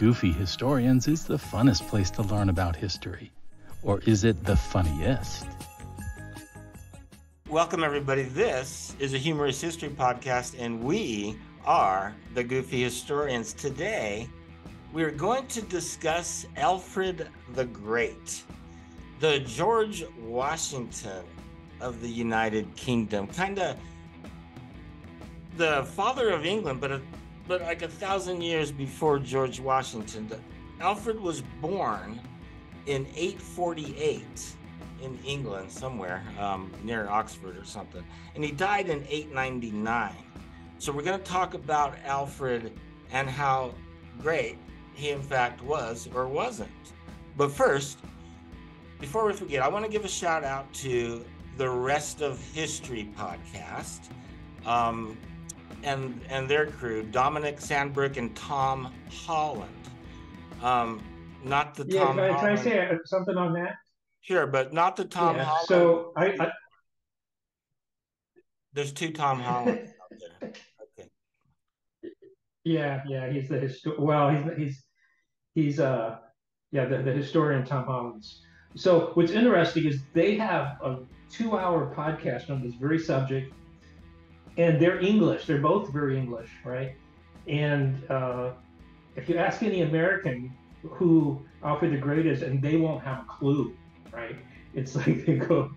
Goofy Historians is the funnest place to learn about history. Or is it the funniest? Welcome, everybody. This is a humorous history podcast, and we are the Goofy Historians. Today, we're going to discuss Alfred the Great, the George Washington of the United Kingdom. Kind of the father of England, but a, but like a thousand years before George Washington. Alfred was born in 848 in England somewhere um, near Oxford or something, and he died in 899. So we're going to talk about Alfred and how great he in fact was or wasn't. But first, before we forget, I want to give a shout out to the Rest is History podcast. Um, and and their crew, Dominic Sandbrook and Tom Holland. Um, not the yeah, Tom. Can I, Holland. can I say something on that? Sure, but not the Tom yeah, Holland. So I, I there's two Tom Holland out there. Okay. Yeah, yeah, he's the histo- well, he's he's he's uh yeah the, the historian Tom Hollands. So what's interesting is they have a two-hour podcast on this very subject and they're English. They're both very English, right? And uh, if you ask any American who Alfred the Great is, and they won't have a clue, right? It's like they go,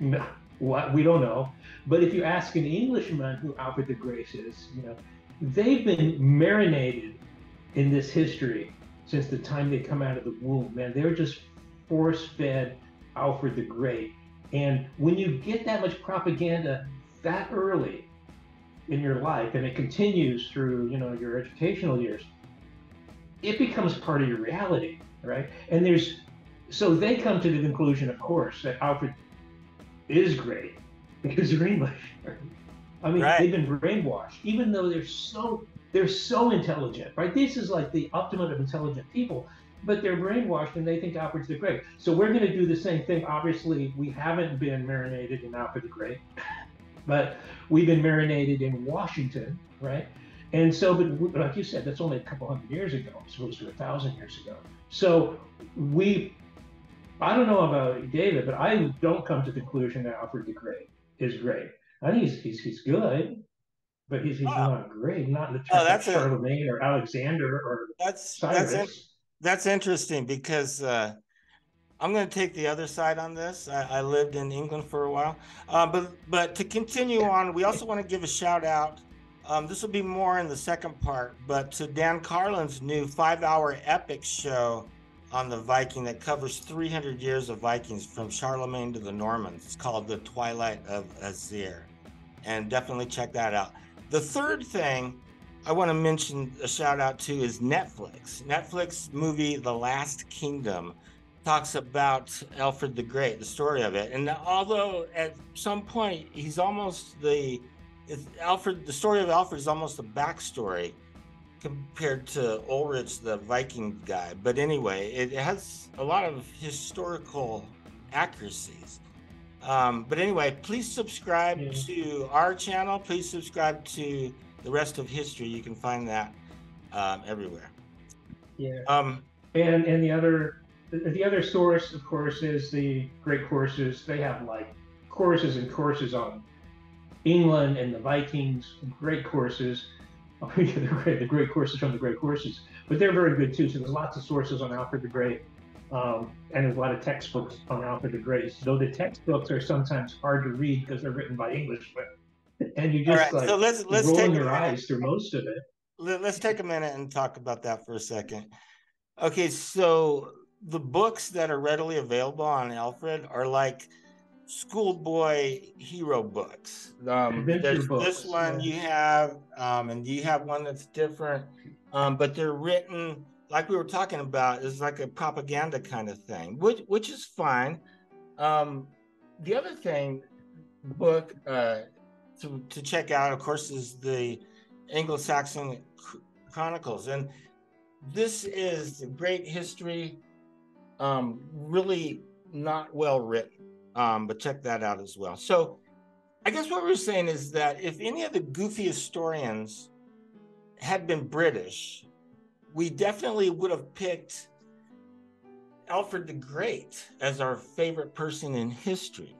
no, what? We don't know. But if you ask an Englishman who Alfred the Great is, you know, they've been marinated in this history since the time they come out of the womb. Man, they're just force-fed Alfred the Great. And when you get that much propaganda that early in your life and it continues through you know your educational years it becomes part of your reality right? And there's so they come to the conclusion of course that alfred is great because they're english i mean Right. they've been brainwashed even though they're so they're so intelligent right? This is like the optimum of intelligent people but they're brainwashed and they think alfred's the great. So we're going to do the same thing. Obviously we haven't been marinated in alfred the great but we've been marinated in Washington, right? And so, but like you said, that's only a couple hundred years ago, as opposed to a thousand years ago. So we, I don't know about David, but I don't come to the conclusion that Alfred the Great is great. I think he's he's, he's good, but he's, he's Oh. not great. Not in the Oh, terms that's of a- Charlemagne or Alexander or That's Cyrus. that's in, that's interesting because uh, I'm going to take the other side on this. I, I lived in England for a while, uh, but but to continue on, we also want to give a shout out. Um, this will be more in the second part, but to Dan Carlin's new five-hour epic show on the Viking that covers 300 years of Vikings from Charlemagne to the Normans. It's called The Twilight of Aesir, and definitely check that out. The third thing I want to mention a shout out to is Netflix. Netflix movie The Last Kingdom talks about Alfred the Great, the story of it. And although at some point he's almost the Alfred, the story of Alfred is almost a backstory compared to Ulrich, the Viking guy. But anyway, it has a lot of historical accuracies. Um, but anyway, please subscribe Yeah. to our channel. Please subscribe to the rest is history. You can find that um, everywhere. Yeah. Um, And and the other the, the other source, of course, is the great courses. They have like courses and courses on England and the Vikings, great courses. Oh, yeah, the great, the great courses from the great courses, but they're very good too. So there's lots of sources on Alfred the Great, um, and there's a lot of textbooks on Alfred the Great. Though the textbooks are sometimes hard to read because they're written by Englishmen, and you just right, like so let's let's rolling take your eyes through most of it. let, us take a minute and talk about that for a second. Okay, so the books that are readily available on Alfred are like schoolboy hero books. Um, there's books, this one yeah. you have, um, and you have one that's different, um, but they're written like we were talking about. Is like a propaganda kind of thing, which which is fine. Um, the other thing, book uh, to to check out, of course, is the Anglo-Saxon Chronicles, and this is great history. Um, really not well written, um, but check that out as well. So, I guess what we're saying is that if any of the goofy historians had been British, we definitely would have picked Alfred the Great as our favorite person in history.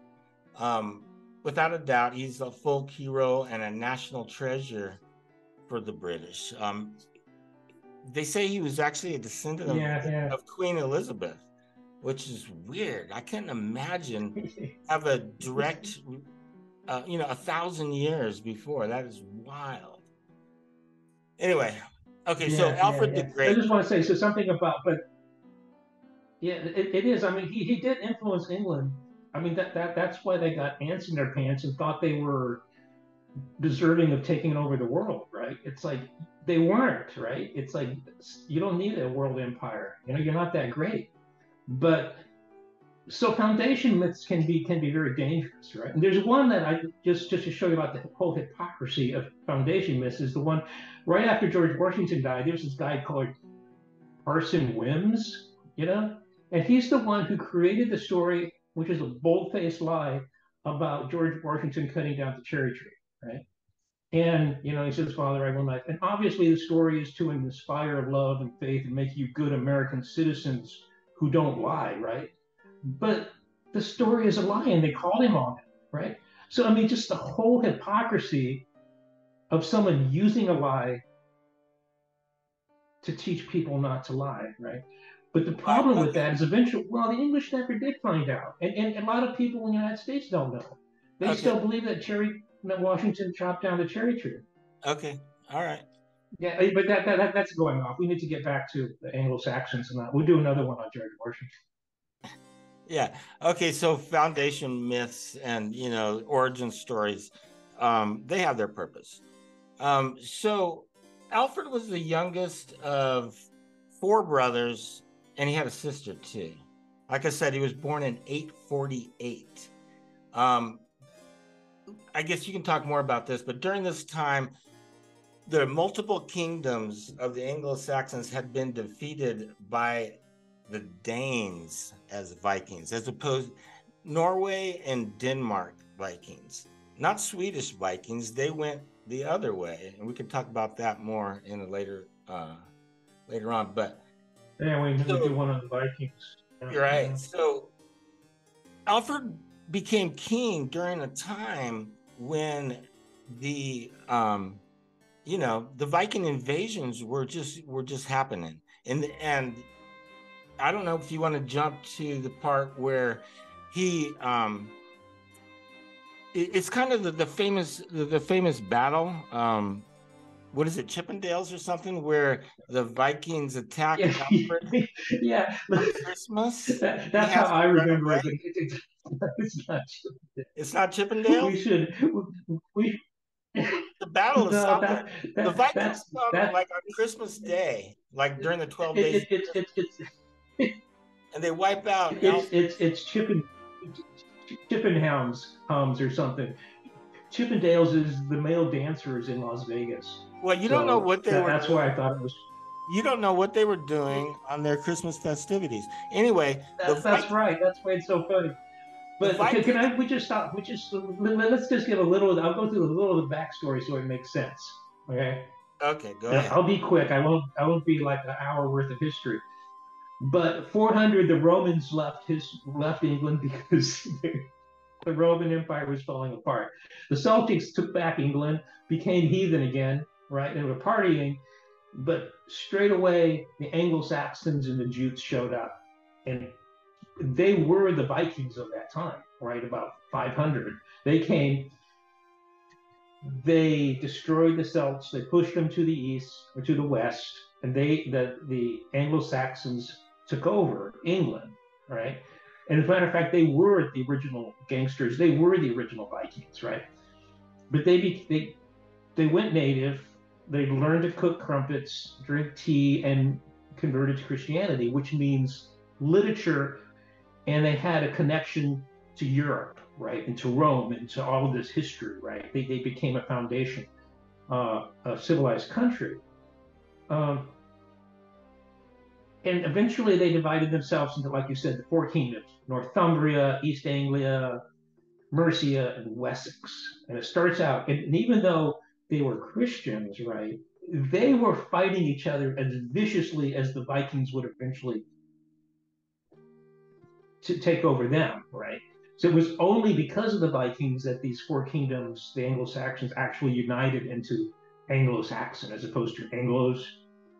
Um, without a doubt, he's a folk hero and a national treasure for the British. Um, they say he was actually a descendant of, Yeah, yeah. of Queen Elizabeth, which is weird. I couldn't imagine have a direct, uh, you know, a thousand years before. That is wild. Anyway, okay, so Alfred yeah, the yeah. I just want to say so something about, but yeah, it, it is. I mean, he, he did influence England. I mean that that that's why they got ants in their pants and thought they were deserving of taking over the world, right? It's like they weren't, right? It's like you don't need a world empire. You know, you're not that great. But so foundation myths can be can be very dangerous, right? And there's one that I just just to show you about the whole hypocrisy of foundation myths is the one right after George Washington died. There's this guy called Parson Weems, you know, and he's the one who created the story, which is a bold-faced lie about George Washington cutting down the cherry tree, right? And you know, he says, "Father, I will not." And obviously, the story is to inspire love and faith and make you good American citizens who don't lie, right? But the story is a lie, and they called him on it, right? So I mean, just the whole hypocrisy of someone using a lie to teach people not to lie, right? But the problem with that is eventually, well, the English never did find out, and, and a lot of people in the United States don't know. They Okay. still believe that cherry that Washington chopped down the cherry tree. Okay, all right. Yeah, eh, but that, that, that that's going off. We need to get back to the Anglo Saxons and that. We'll do another one on George Washington. Yeah. Okay. So foundation myths and you know origin stories, um, they have their purpose. Um, so Alfred was the youngest of four brothers, and he had a sister too. Like I said, he was born in 848. Um, I guess you can talk more about this, but during this time, the multiple kingdoms of the Anglo Saxons had been defeated by the Danes as Vikings, as opposed Norway and Denmark Vikings, not Swedish Vikings. They went the other way, and we can talk about that more in a later uh, later on. But Yeah, we So- do one on the Vikings. Yeah. right. So Alfred became king during a time when the um you know the Viking invasions were just were just happening. And and I don't know if you want to jump to the part where he um it- it's kind of the, the famous the, the famous battle um what is it chippendales or something where the vikings attack Yeah, yeah. christmas That, that's how I remember it. but it- it- It's not. not We chippendale should. We. The battle is No, something that, the vikings come that. like on christmas day like during the 12 It, days it, it's it's it's and they wipe out it's it's it's Chippen Chippenhounds homes or something. Chippendales is the male dancers in Las Vegas. well you don't know what they that- were That's why I thought it was. you don't know what they were doing on their christmas festivities anyway That's, that's right. That's why it's so funny. But can, can I? We just stop. We just let- let's just give a little. I'll go through a little of the backstory so it makes sense. Okay. okay go And ahead I'll be quick. I won't. I won't be like an hour worth of history. But 400, the Romans left his left England because the Roman Empire was falling apart. The Celtics took back England, became heathen again, right? They were partying, but straight away the Anglo Saxons and the Jutes showed up, and they were the Vikings of that time, right? About 500. They came they destroyed the Celts. They pushed them to the east or to the west, and they the the Anglo Saxons took over England, right? And as a matter of fact, they were the original gangsters. They were the original Vikings, right? But they they they went native. They learned to cook crumpets, drink tea, and converted to Christianity, which means literature, and they had a connection to Europe, right, and to Rome, and to all of this history, right? They, they became a foundation, uh, a civilized country. Um, and eventually they divided themselves into, like you said, the four kingdoms Northumbria, East Anglia, Mercia, and Wessex. And it starts out, and, and even though they were Christians, right, they were fighting each other as viciously as the Vikings would eventually to take over them, right? So it was only because of the Vikings that these four kingdoms, the Anglo-Saxons, actually united into Anglo-Saxon as opposed to Anglos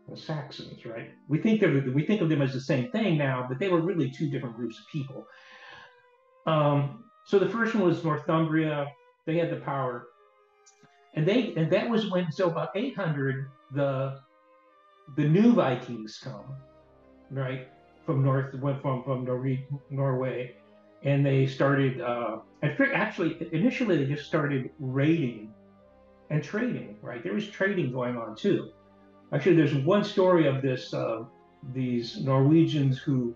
and Saxons, right? We think of we think of them as the same thing now, but they were really two different groups of people. Um, so the first one was Northumbria. They had the power, and they and that was when so about 800 the the new Vikings come, right? From North went from from Norway, Norway, and they started. Uh, actually, initially they just started raiding and trading. Right, there was trading going on too. Actually, there's one story of this uh, these Norwegians who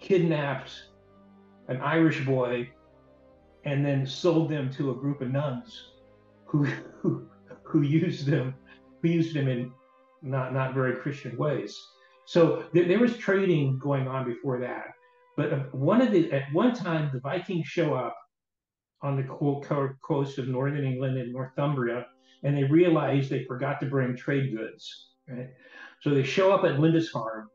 kidnapped an Irish boy and then sold them to a group of nuns who who, who used them who used them in not not very Christian ways. So there, there was trading going on before that. But uh, one of the at one time the Vikings show up on the coast of northern England and Northumbria, and they realize they forgot to bring trade goods. Right? So they show up at Lindisfarne,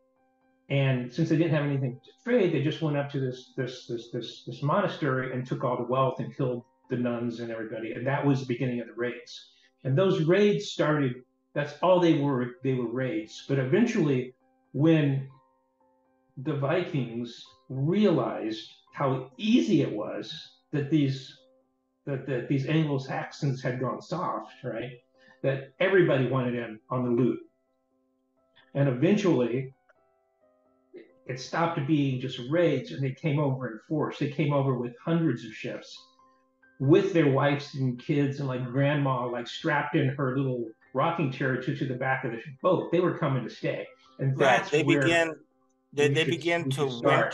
and since they didn't have anything to trade, they just went up to this this this this this monastery and took all the wealth and killed the nuns and everybody. And that was the beginning of the raids. And those raids started. That's all they were. They were raids. But eventually, when the Vikings realized how easy it was that these that, that these Anglo-Saxons had gone soft, right? That everybody wanted in on the loot. And eventually it stopped being just raids and they came over in force. They came over with hundreds of ships with their wives and kids and like grandma like strapped in her little rocking chair to, to the back of the boat. They were coming to stay. And right. They begin they, they begin to winter.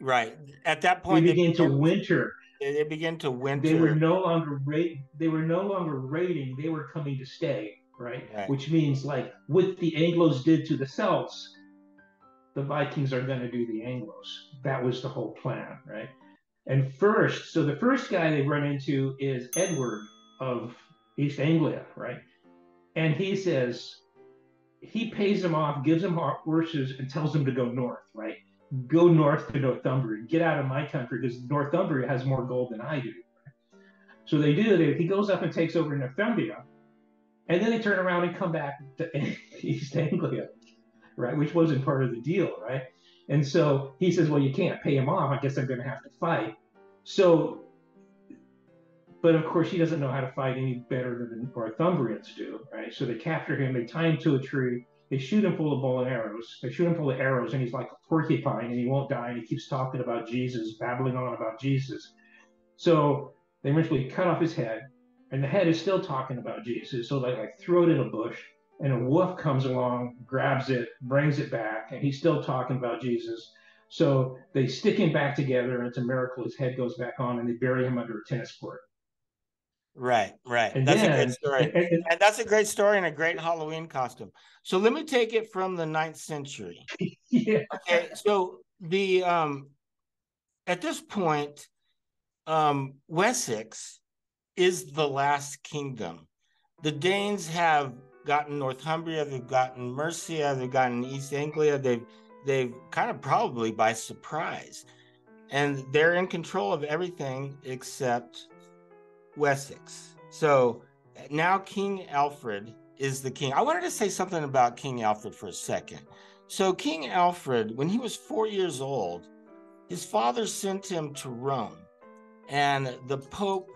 Right. At that point they, begin to winter. They, they begin to winter. They were no longer rate they were no longer raiding, they were coming to stay, right? right? Which means like what the Anglos did to the Celts, the Vikings are gonna do the Anglos. That was the whole plan, right? And first, so the first guy they run into is Edward of East Anglia, right? And he says, he pays them off, gives them horses, and tells them to go north, right? Go north to Northumbria, get out of my country because Northumbria has more gold than I do. So they do. They, he goes up and takes over Northumbria, and then they turn around and come back to East Anglia, right? Which wasn't part of the deal, right? And so he says, "Well, you can't pay him off. I guess I'm going to have to fight." So but of course, he doesn't know how to fight any better than the Northumbrians do, right? So they capture him, they tie him to a tree, they shoot him full of bow and arrows. They shoot him full of arrows, and he's like a porcupine, and he won't die, and he keeps talking about Jesus, babbling on about Jesus. So they eventually cut off his head, and the head is still talking about Jesus. So they like throw it in a bush, and a wolf comes along, grabs it, brings it back, and he's still talking about Jesus. So they stick him back together, and it's a miracle. His head goes back on, and they bury him under a tennis court. Right, right. And that's then, a great story. And, and, and, that's a great story and a great Halloween costume. So let me take it from the ninth century. yeah. Okay. So the um at this point, um Wessex is the last kingdom. The Danes have gotten Northumbria, they've gotten Mercia, they've gotten East Anglia, they've they've kind of probably by surprise. And they're in control of everything except Wessex. So now King Alfred is the king. I wanted to say something about King Alfred for a second. So, King Alfred, when he was four years old, his father sent him to Rome, and the Pope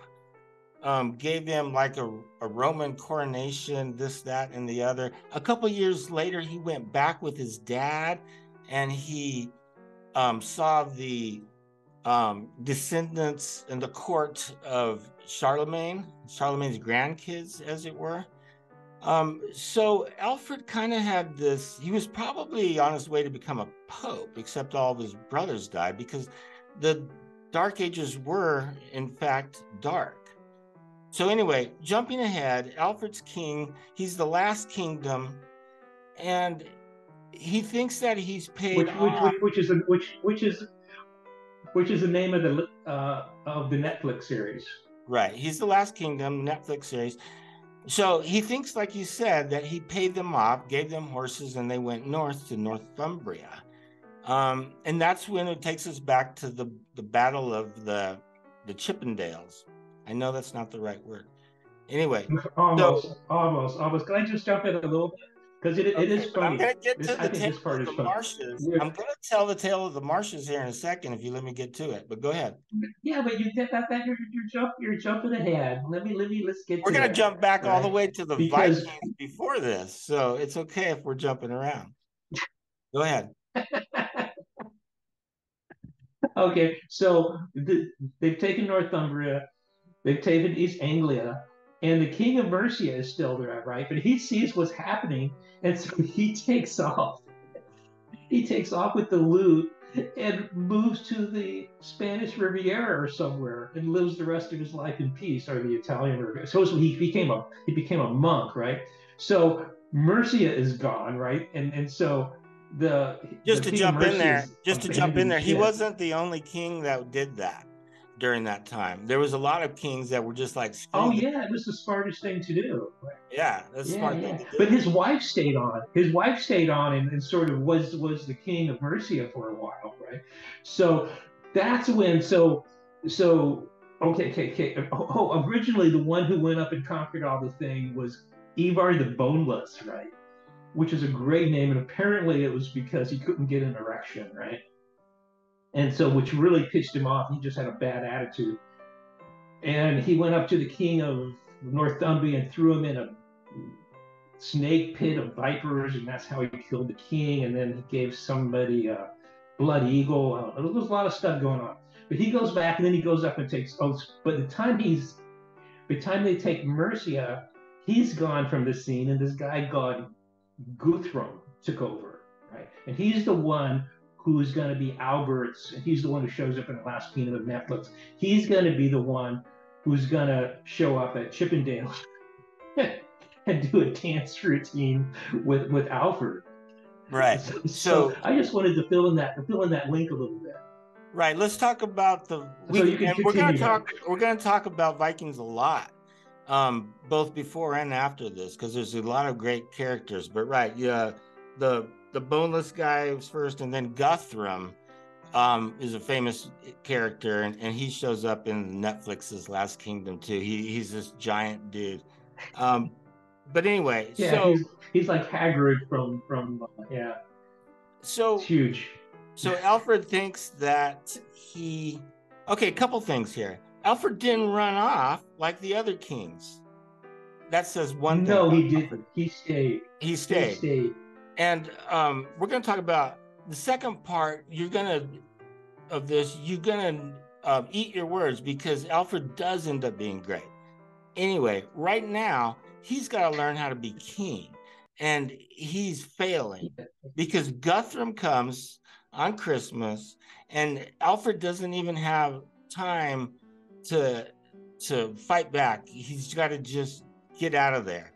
um, gave him like a, a, Roman coronation, this, that, and the other. A couple years later, he went back with his dad and he um, saw the um, descendants in the court of Charlemagne, Charlemagne's grandkids, as it were. Um, so Alfred kind of had this, he was probably on his way to become a pope, except all of his brothers died because the Dark Ages were, in fact, dark. So, anyway, jumping ahead, Alfred's king, he's the last kingdom, and he thinks that he's paid which, which, which, which is a, which which is which is the name of the uh, of the Netflix series. Right. He's the Last Kingdom Netflix series. so he thinks, like you said, that he paid them off, gave them horses, and they went north to Northumbria. Um, and that's when it takes us back to the, the battle of the the Chippendales. I know that's not the right word. Anyway, almost, so, almost, almost. Can I just jump in a little bit? Because it, okay, it is funny. I'm going to get to this, the tale of the marshes. I'm going to tell the tale of the marshes here in a second if you let me get to it. But go ahead. Yeah, but you get that, that you're, you're, jump, you're jumping ahead. Let me let me let's get. We're going to jump back all the way to the because... Vikings before this, so it's okay if we're jumping around. Go ahead. okay, so the, they've taken Northumbria, they've taken East Anglia, and the king of Mercia is still there, right? But he sees what's happening, and so he takes off. He takes off with the loot and moves to the Spanish Riviera or somewhere and lives the rest of his life in peace, or the Italian Riviera. So he became a he became a monk, right? So Mercia is gone, right? And and so the just the to jump in there, just to jump in there, he wasn't the only king that did that during that time. There was a lot of kings that were just like, oh yeah, it was the smartest thing to do. Yeah, that's yeah, smart yeah. But his wife stayed on. His wife stayed on and, and sort of was was the king of Mercia for a while, right? So that's when. So so okay, okay, okay. Oh, oh originally the one who went up and conquered all the thing was Ivar the Boneless, right? Which is a great name, and apparently it was because he couldn't get an erection, right? And so, which really pissed him off. He just had a bad attitude. And he went up to the king of Northumbria and threw him in a snake pit of vipers, and that's how he killed the king. And then he gave somebody a blood eagle. Uh, there was a lot of stuff going on. But he goes back and then he goes up and takes oaths. But the time he's, by the time they take Mercia, he's gone from the scene, and this guy called Guthrum took over, right? And he's the one who's going to be Albert's, and he's the one who shows up in the last kingdom of Netflix. He's going to be the one who's going to show up at Chippendale and do a dance routine with with Alfred. Right. So, so, so, I just wanted to fill in that fill in that link a little bit. Right. Let's talk about the. We, so and we're going to talk. We're going to talk about Vikings a lot, um, both before and after this, because there's a lot of great characters. But right, yeah, the the boneless guy was first, and then Guthrum um, is a famous character, and, and he shows up in Netflix's Last Kingdom too. He he's this giant dude. Um, but anyway, yeah, so he's, he's like Hagrid from from uh, yeah. So it's huge. So Alfred thinks that he okay. A couple things here. Alfred didn't run off like the other kings. That says one no, thing. No, he didn't. He stayed. He stayed. He stayed. And um, we're going to talk about the second part. You're going to, of this, you're going to uh, eat your words because Alfred does end up being great. Anyway, right now, he's got to learn how to be king. And he's failing because Guthrum comes on Christmas and Alfred doesn't even have time to to fight back. He's got to just get out of there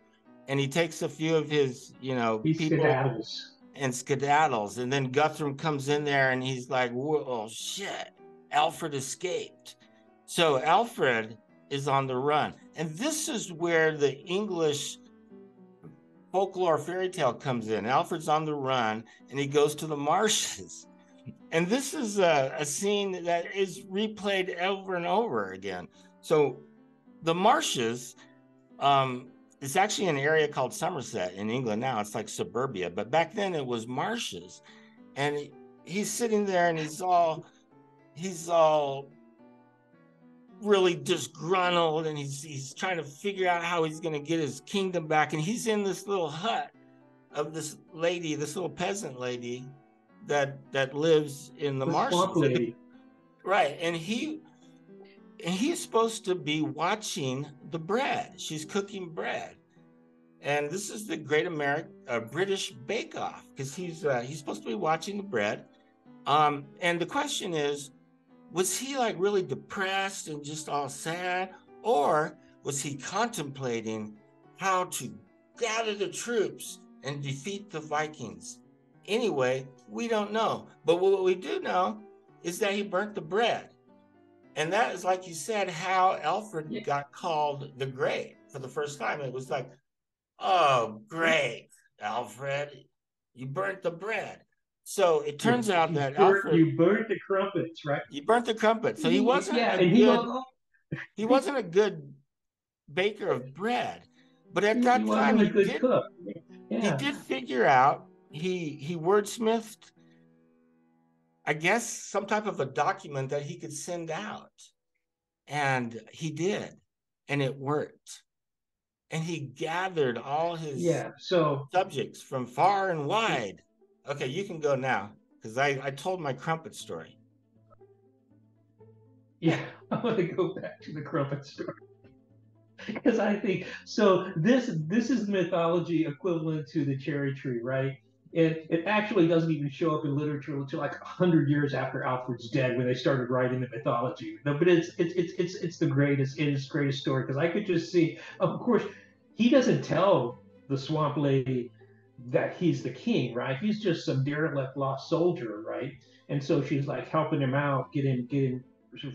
and he takes a few of his, you know, he people skedaddles. and skedaddles, and then Guthrum comes in there and he's like, "Oh shit, Alfred escaped." So Alfred is on the run, and this is where the English folklore fairy tale comes in. Alfred's on the run, and he goes to the marshes. And this is a, a scene that is replayed over and over again. So the marshes um, it's actually an area called Somerset in England now. It's like suburbia, but back then it was marshes. And he, he's sitting there and he's all he's all really disgruntled and he's he's trying to figure out how he's going to get his kingdom back and he's in this little hut of this lady, this little peasant lady that that lives in the, the marshes. Right. And he and he's supposed to be watching the bread. She's cooking bread, and this is the Great American uh, British Bake Off because he's uh, he's supposed to be watching the bread. Um, and the question is, was he like really depressed and just all sad, or was he contemplating how to gather the troops and defeat the Vikings? Anyway, we don't know. But what we do know is that he burnt the bread and that is, like you said, how Alfred yeah. got called the Great. for the first time, it was like, oh, great, Alfred, you burnt the bread. So it turns you, out you that burnt, Alfred, you burnt the crumpets, right? you burnt the crumpets. So he mm-hmm. wasn't yeah, a and he, good, he wasn't a good baker of bread. But at that wasn't time, he did, cook. he did figure out he he wordsmithed i guess some type of a document that he could send out and he did and it worked and he gathered all his Yeah. So subjects from far and wide okay you can go now because i i told my crumpet story Yeah, I want to go back to the crumpet story because I think so. This this is mythology equivalent to the cherry tree, right? It it actually doesn't even show up in literature until like hundred years after Alfred's dead when they started writing the mythology. But it's it's it's it's it's the greatest it's the greatest story because I could just see. Of course, he doesn't tell the swamp lady that he's the king, right? He's just some derelict lost soldier, right? And so she's like helping him out, get him get him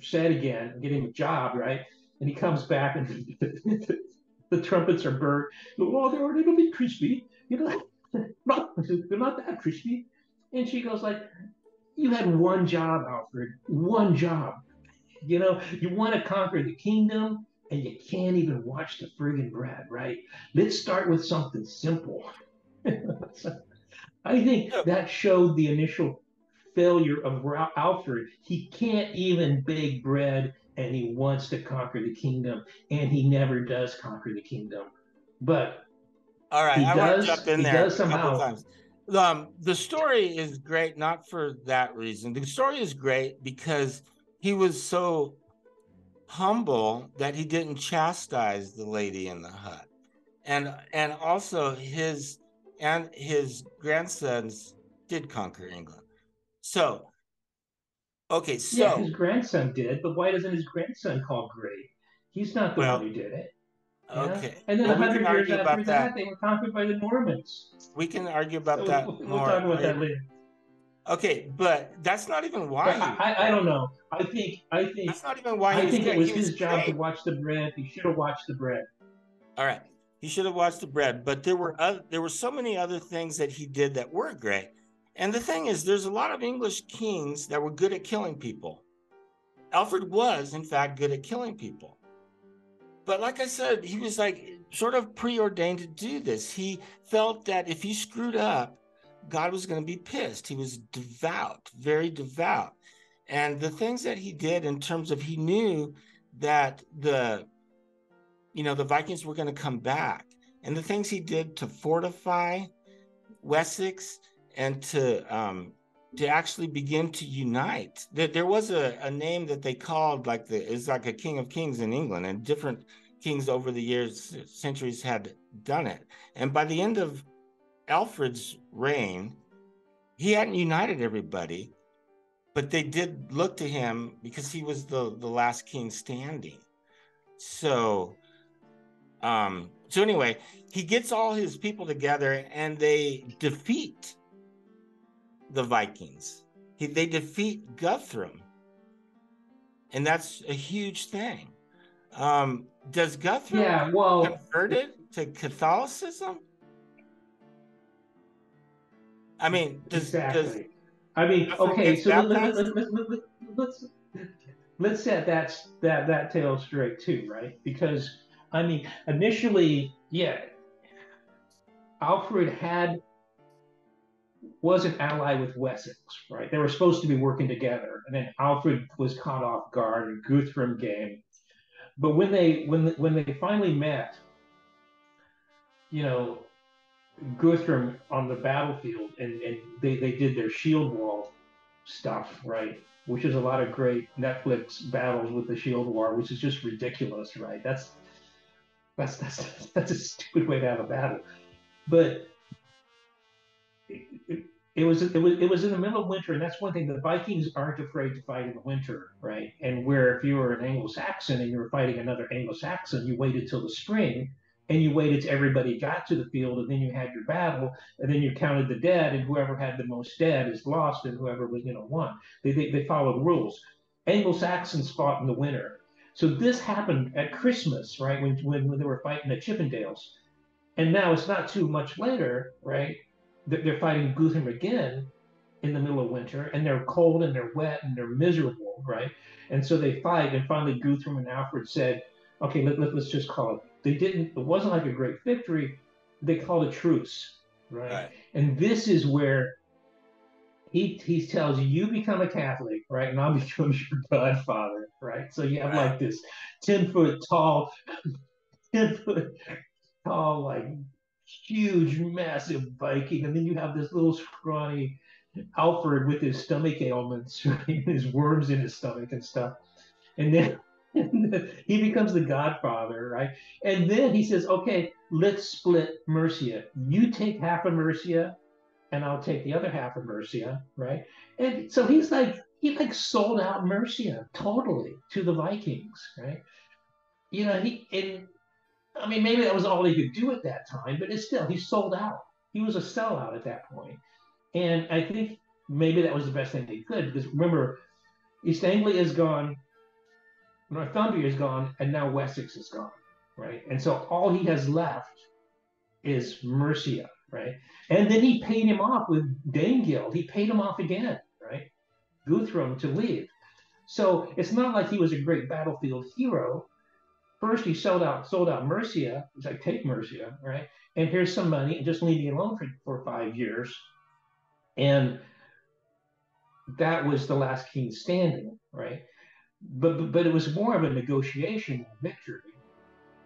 said again, get him a job, right? And he comes back and the trumpets are burnt. Oh, they're a little bit crispy, you know. Not, they're not that crispy. And she goes like, "You had one job, Alfred. One job. You know, you want to conquer the kingdom, and you can't even watch the friggin' bread, right? Let's start with something simple." I think that showed the initial failure of Alfred. He can't even bake bread, and he wants to conquer the kingdom, and he never does conquer the kingdom. But all right He i want to jump in there a couple times um the story is great not for that reason the story is great because he was so humble that he didn't chastise the lady in the hut and and also his and his grandsons did conquer england so okay so yeah, his grandson did. But why doesn't his grandson call great? He's not the Well, one who did it. Okay And then Well, a we can hundred years argue after that, that they were conquered by the Normans. we can argue about So that we'll, we'll talk about that later. okay but that's not even why I, I, don't know. I think I think that's not even why I was think it was his job great. to watch the bread. He should have watched the bread. All right. He should have watched the bread, but there were other, there were so many other things that he did that were great. And the thing is, there's a lot of English kings that were good at killing people. Alfred was, in fact, good at killing people. But like I said, he was like sort of preordained to do this. He felt that if he screwed up, God was going to be pissed. He was devout, very devout. And the things that he did in terms of he knew that the you know the Vikings were going to come back. And the things he did to fortify Wessex and to um, to actually begin to unite. There, there was a, a name that they called like the is like a king of kings in England, and different kings over the years, centuries had done it. And by the end of Alfred's reign, he hadn't united everybody, but they did look to him because he was the the last king standing. So, um, so anyway, he gets all his people together and they defeat the Vikings. He, they defeat Guthrum, and that's a huge thing. Um, does Guthrum Yeah, well, converted to Catholicism? I mean, does, exactly. does I mean, Guthrum okay, so let, let, let, let, let, let, let's let's set that that that tale straight too, right? Because I mean, initially, yeah, Alfred had was an ally with Wessex, right? They were supposed to be working together, and then Alfred was caught off guard, and Guthrum came. But when they when when they finally met, you know, Guthrum on the battlefield, and and they they did their shield wall stuff, right? Which is a lot of great Netflix battles with the shield wall, which is just ridiculous, right? That's that's that's that's a stupid way to have a battle, but it was it was it was in the middle of winter, and that's one thing. The Vikings aren't afraid to fight in the winter, right? And where if you were an Anglo-Saxon and you were fighting another Anglo-Saxon, you waited till the spring and you waited till everybody got to the field, and then you had your battle, and then you counted the dead, and whoever had the most dead is lost, and whoever was you know won. They they, they followed rules. Anglo-Saxons fought in the winter. So this happened at Christmas, right? When, when, when they were fighting the Chippendales. And now it's not too much later, right? They're fighting Guthrum again in the middle of winter, and they're cold and they're wet and they're miserable, right? And so they fight, and finally Guthrum and Alfred said, "Okay, let, let, us just call it." They didn't. It wasn't like a great victory. They called a truce, right? right. And this is where he he tells you, "You become a Catholic, right? And I'll become your godfather, right?" So you have right. like this ten foot tall, ten foot tall, like huge, massive Viking, and then you have this little scrawny Alfred with his stomach ailments, right? his worms in his stomach and stuff. And then, he becomes the godfather, right? And then he says, okay, let's split Mercia. You take half of Mercia, and I'll take the other half of Mercia, right? And so he's like, he like sold out Mercia totally to the Vikings, right? You know, he and I mean, maybe that was all he could do at that time, but it's still he sold out. He was a sellout at that point. And I think maybe that was the best thing they could because remember, East Anglia is gone, Northumbria is gone, and now Wessex is gone, right? And so all he has left is Mercia, right? And then he paid him off with Danegeld. He paid him off again, right? Guthrum to leave. So it's not like he was a great battlefield hero. First, he sold out sold out Mercia. He's like, take Mercia, right? And here's some money, and just leave me alone for, for five years. And that was the last king standing, right? But, but but it was more of a negotiation victory.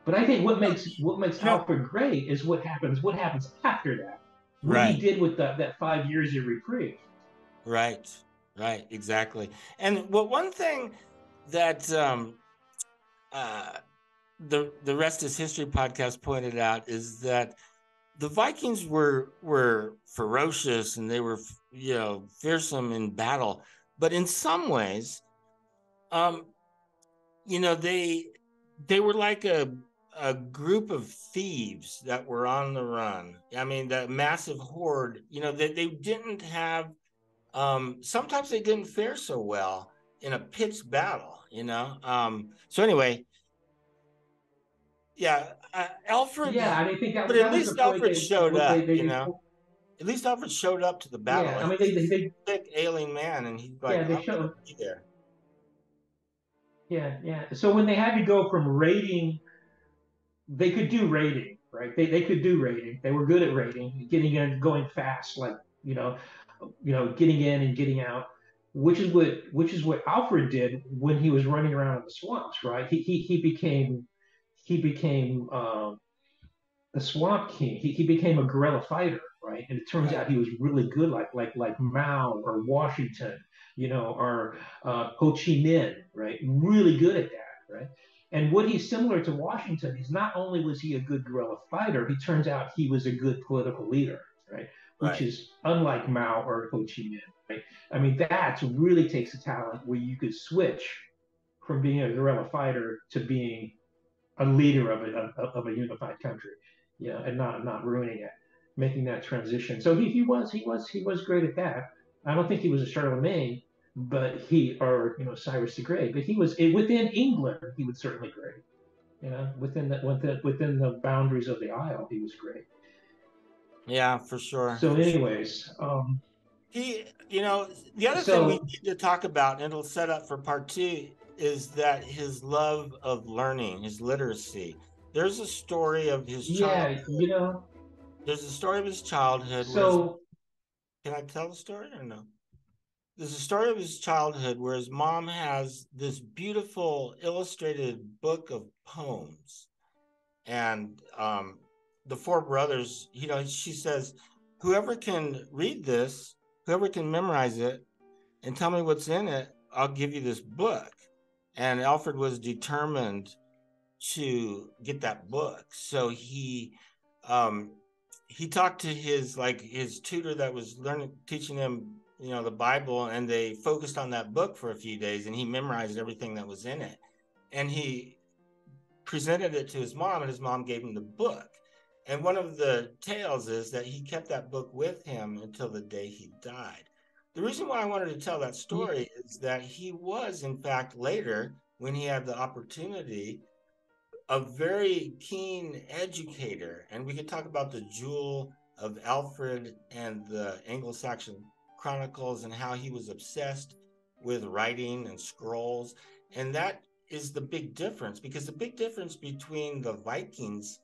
But I think what makes what makes Alfred great is what happens what happens after that. What right. he did with that that five years of reprieve. Right, right, exactly. And what one thing that um, uh, the the rest is history podcast pointed out is that the Vikings were were ferocious and they were you know fearsome in battle, but in some ways, um, you know they they were like a a group of thieves that were on the run. I mean, that massive horde. You know, they they didn't have. Um, sometimes they didn't fare so well in a pitched battle. You know. Um, so anyway, yeah, uh, Alfred. Yeah, I think that, but that at least Alfred they, showed up. They, they, you know, at least Alfred showed up to the battle. Yeah, I mean, they, they, they sick, ailing man, and he's like, yeah, they there. Yeah, yeah. So when they had to go from raiding, they could do raiding, right? They they could do raiding. They were good at raiding, getting in, going fast, like you know, you know, getting in and getting out which is what which is what Alfred did when he was running around in the swamps, right? He he, he became he became um, the Swamp King. He, he became a guerrilla fighter, right? And it turns out he was really good, like like like Mao or Washington, you know, or uh, Ho Chi Minh, right? Really good at that, right? And what he's similar to Washington is not only was he a good guerrilla fighter, he turns out he was a good political leader, right? Which right. is unlike Mao or Ho Chi Minh, right? I mean, that really takes a talent where you could switch from being a guerrilla fighter to being a leader of a, of a unified country, you know, and not not ruining it, making that transition. So he, he was he was he was great at that. I don't think he was a Charlemagne, but he or you know Cyrus the Great, but he was within England. He was certainly great. You know, within the within within the boundaries of the Isle, he was great. Yeah, for sure. So, anyways, um, he, you know, the other so, thing we need to talk about, and it'll set up for part two, is that his love of learning, his literacy. There's a story of his childhood. Yeah, you know. There's a story of his childhood. So, can I tell the story or no? There's a story of his childhood where his mom has this beautiful illustrated book of poems, and um, the four brothers. You know, she says, "Whoever can read this, whoever can memorize it, and tell me what's in it, I'll give you this book." And Alfred was determined to get that book. So he um, he talked to his like his tutor that was learning teaching him you know the Bible, and they focused on that book for a few days, and he memorized everything that was in it, and he presented it to his mom, and his mom gave him the book. And one of the tales is that he kept that book with him until the day he died. The reason why I wanted to tell that story is that he was, in fact, later when he had the opportunity, a very keen educator. And we could talk about the jewel of Alfred and the Anglo Saxon Chronicles and how he was obsessed with writing and scrolls. And that is the big difference because the big difference between the Vikings,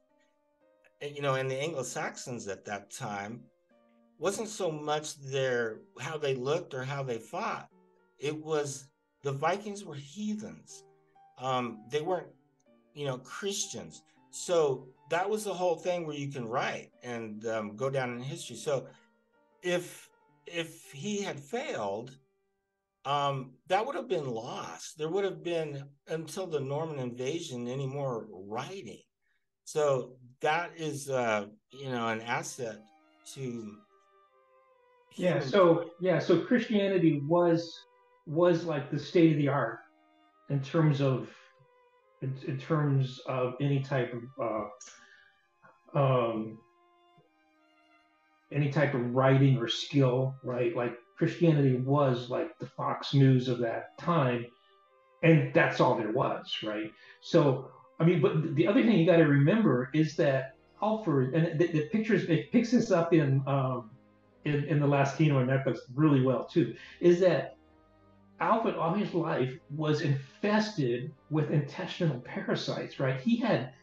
you know, and the Anglo Saxons at that time wasn't so much their how they looked or how they fought. It was the Vikings were heathens. Um, they weren't, you know, Christians. So that was the whole thing where you can write and um, go down in history. So if if he had failed, um, that would have been lost. There would have been until the Norman invasion any more writing. So that is, uh, you know, an asset to. Yeah. So yeah. So Christianity was was like the state of the art in terms of in, in terms of any type of uh, um, any type of writing or skill, right? Like Christianity was like the Fox News of that time, and that's all there was, right? So, I mean, but the other thing you got to remember is that Alfred, and the, the, pictures it picks this up in um, in, in the Last Kingdom on Netflix really well too, is that Alfred all his life was infested with intestinal parasites, right? He had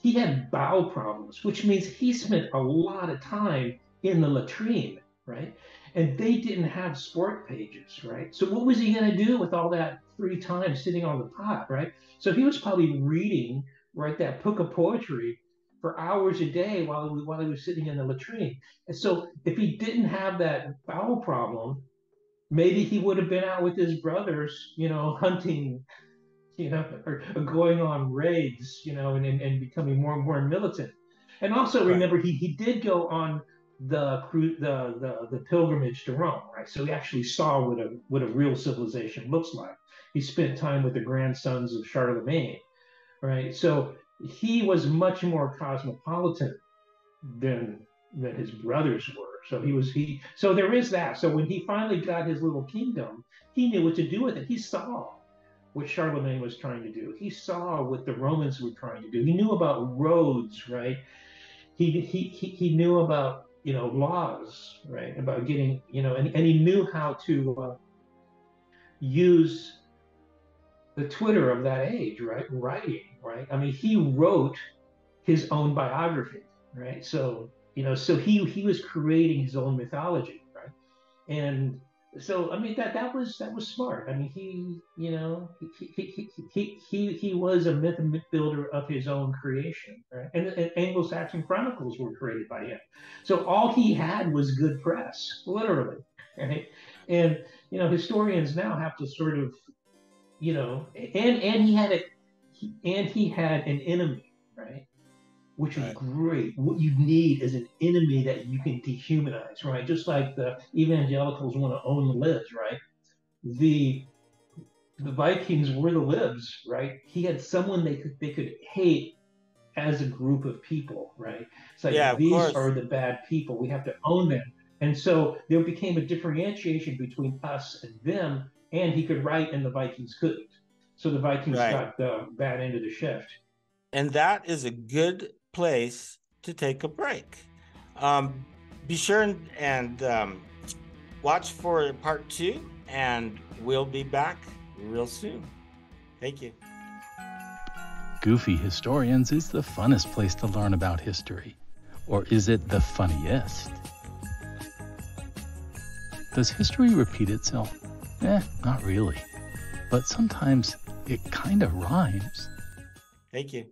he had bowel problems, which means he spent a lot of time in the latrine, right? And they didn't have sport pages, right? So what was he going to do with all that free time sitting on the pot, right? So he was probably reading, right, that book of poetry for hours a day while he, while he was sitting in the latrine. And so if he didn't have that bowel problem, maybe he would have been out with his brothers, you know, hunting, you know, or, or going on raids, you know, and, and, and becoming more and more militant. And also remember, he, he did go on the, the the the pilgrimage to Rome, right? So he actually saw what a what a real civilization looks like. He spent time with the grandsons of Charlemagne, right? So he was much more cosmopolitan than than his brothers were. So he was he. So there is that. So when he finally got his little kingdom, he knew what to do with it. He saw what Charlemagne was trying to do. He saw what the Romans were trying to do. He knew about roads, right? He he he, he knew about you know laws, right? About getting you know, and, and he knew how to uh, use the Twitter of that age, right? Writing, right? I mean, he wrote his own biography, right? So you know so he he was creating his own mythology right? And so i mean that that was that was smart. I mean he you know he he he he, he was a myth, builder of his own creation right? And, and anglo-saxon chronicles were created by him. So all he had was good press literally right? And you know historians now have to sort of you know and and he had and he had an enemy right which is right. great. What you need is an enemy that you can dehumanize, right? Just like the evangelicals want to own the libs, right? The the Vikings were the libs, right? He had someone they could they could hate as a group of people, right? It's like yeah, these course. are the bad people. We have to own them. And so there became a differentiation between us and them, and he could write and the Vikings couldn't. So the Vikings right. got the bad end of the shift. And that is a good place to take a break. Um, be sure and, and um, watch for part two, and we'll be back real soon. Thank you. Goofy Historians is the funnest place to learn about history. Or is it the funniest? Does history repeat itself? Eh, not really. But sometimes it kind of rhymes. Thank you.